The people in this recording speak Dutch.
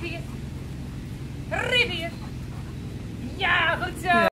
Rivier. Rivier. Ja, goed zo.